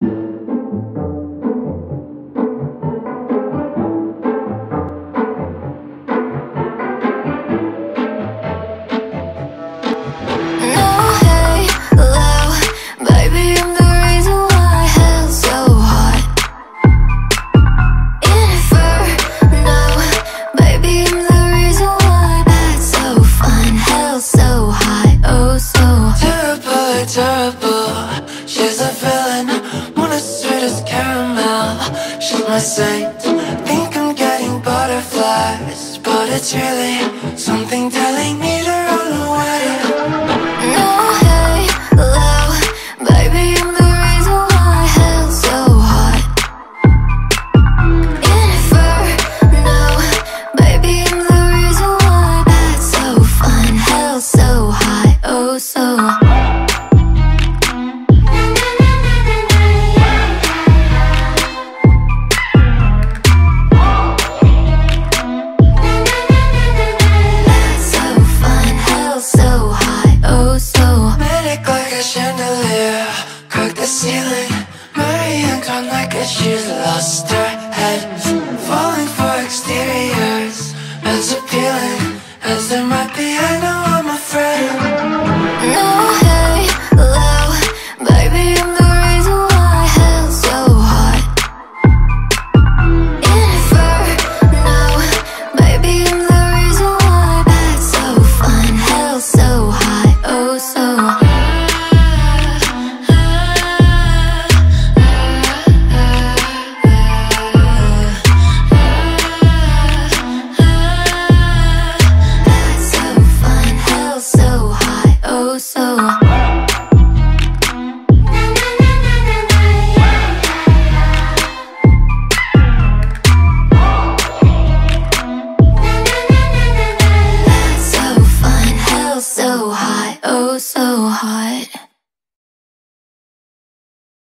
No as caramel. She's my saint. Think I'm getting butterflies, but it's really something telling me to run away. No halo, baby, I'm the reason why hell's so hot. Inferno, baby, I'm the reason why that's so fun. Hell's so hot, oh so. Chandelier, crack the ceiling. Marie Antoinette like a she's lost her head. Falling for exteriors, as appealing as there might be. I know hot.